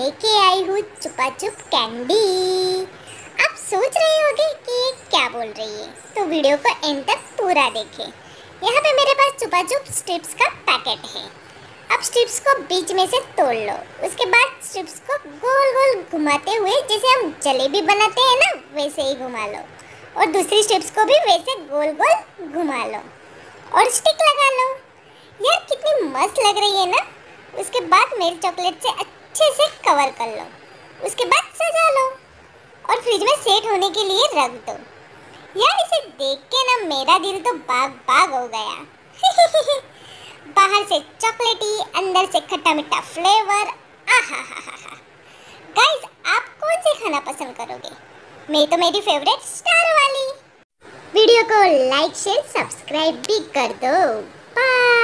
लाई हूँ चुपा चुप कैंडी आप सोच रहे होंगे कि ये क्या बोल रही है तो वीडियो को एंड तक पूरा देखें। यहाँ पे मेरे पास चुपा चुप स्ट्रिप्स का पैकेट है। अब स्ट्रिप्स को बीच में से तोड़ लो। उसके बाद स्ट्रिप्स को गोल गोल घुमाते हुए, जैसे हम जलेबी बनाते हैं ना, वैसे ही घुमा लो। और दूसरी स्ट्रिप्स को भी वैसे गोल गोल घुमा लो। और स्टिक लगा लो। यार, कितनी मस्त लग रही है ना। उसके बाद मिल्क चॉकलेट से अच्छे से कवर कर लो। उसके बाद सजा लो। और फ्रिज में सेट होने के लिए रख दो। यार, इसे देख के ना मेरा दिल तो बाग बाग हो गया। बाहर से चॉकलेटी अंदर से खट्टा मीठा फ्लेवर गाइस आप कौन से खाना पसंद करोगे? मैं तो मेरी फेवरेट स्टार वाली। वीडियो को लाइक शेयर सब्सक्राइब भी कर दो। बाय